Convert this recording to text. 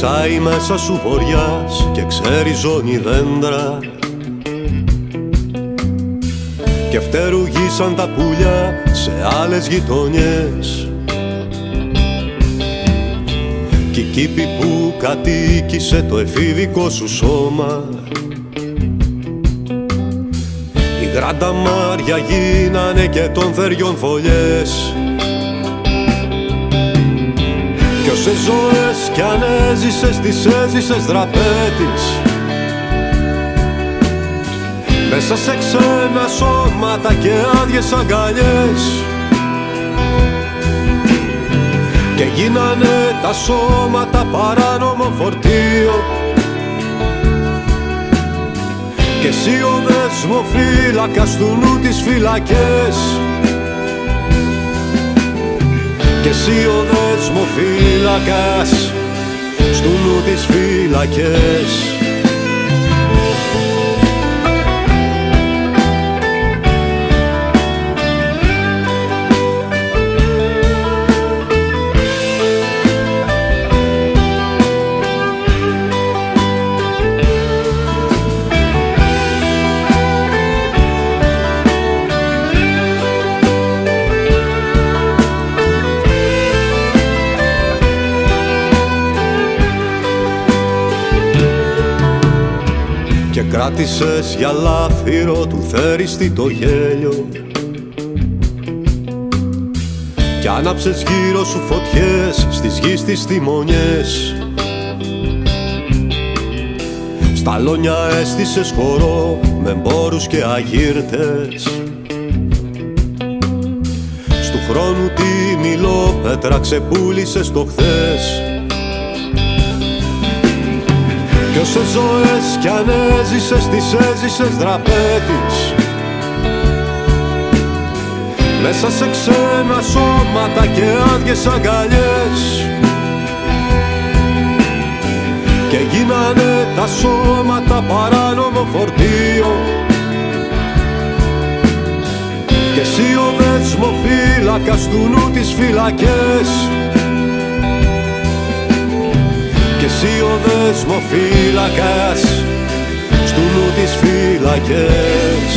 Φυσάει μέσα σου βοριάς και ξέρει ζώνη δέντρα. Και φτερουγίσαν τα πουλιά σε άλλες γειτονιές. Κι η κήπη που κατοίκησε το εφηβικό σου σώμα. Οι γρανταμάρια γίνανε και των θεριών φωλιές Κι όσες ζωές κι αν έζησες τις έζησες δραπέτης. Μέσα σε ξένα σώματα και άδειες αγκαλιές. Και γίνανε τα σώματα παράνομο φορτίο. Και εσύ ο δεσμοφύλακας του νου τις φυλακές και εσύ ο δεσμοφύλακας στου νου τις φυλακές και κράτησες για λάφυρο του θέριστη το γέλιο. Κι άναψες γύρω σου φωτιές στις γης τις τιμονιές. Στα λόνια έστησες χορό με μπόρους και αγύρτες. Στου χρόνου τη μιλόπετρα ξεπούλησες το χθες κι όσες ζωές κι αν έζησες τις έζησες δραπέτης. Μέσα σε ξένα σώματα και άδειες αγκαλιές. Και γίνανε τα σώματα παράνομο φορτίο. Και εσύ ο δεσμοφύλακας του νου τις φυλακές. και εσύ ο δεσμοφύλακας στου νου τις φυλακές